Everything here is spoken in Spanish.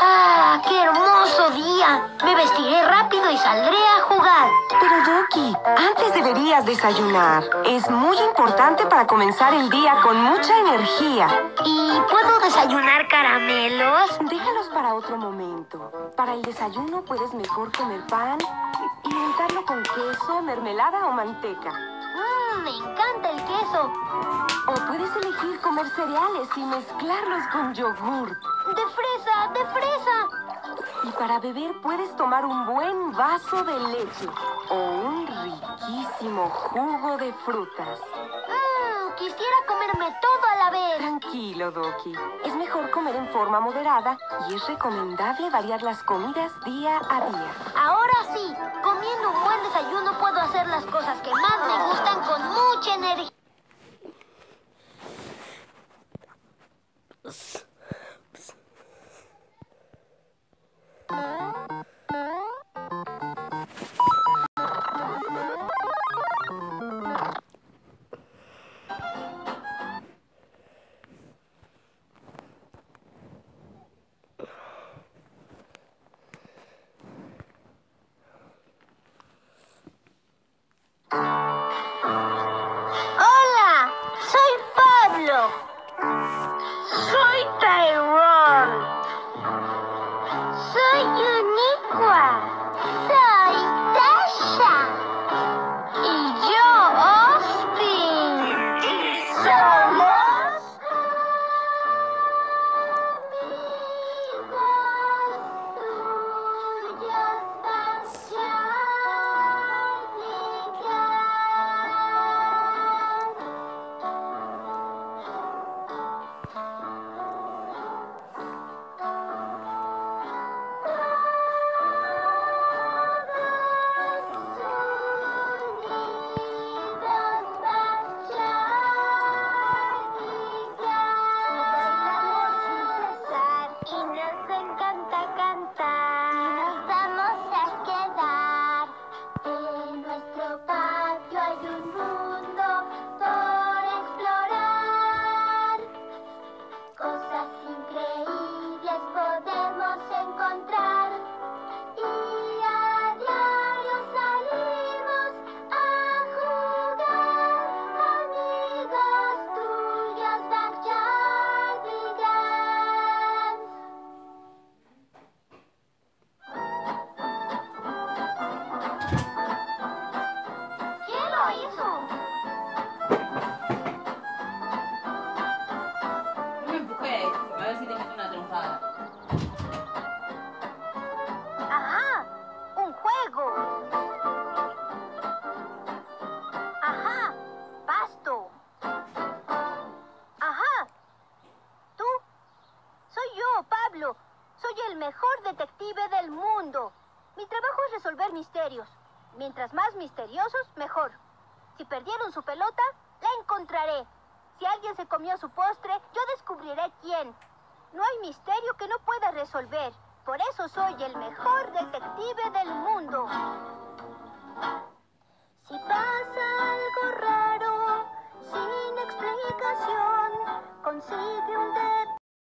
¡Ah, qué hermoso día! Me vestiré rápido y saldré a jugar. Pero Yuki, antes deberías desayunar. Es muy importante para comenzar el día con mucha energía. ¿Y puedo desayunar caramelos? Déjalos para otro momento. Para el desayuno puedes mejor comer pan y untarlo con queso, mermelada o manteca. Mm, me encanta el queso. O puedes elegir comer cereales y mezclarlos con yogur. ¡De fresa! ¡De fresa! Y para beber puedes tomar un buen vaso de leche o un riquísimo jugo de frutas. Mmm, quisiera comerme todo a la vez. Tranquilo, Doki. Es mejor comer en forma moderada y es recomendable variar las comidas día a día. Ahora sí, comiendo un buen desayuno puedo hacer las cosas que más me gustan con mucha energía. Soy el mejor detective del mundo. Mi trabajo es resolver misterios. Mientras más misteriosos, mejor. Si perdieron su pelota, la encontraré. Si alguien se comió su postre, yo descubriré quién. No hay misterio que no pueda resolver. Por eso soy el mejor detective del mundo.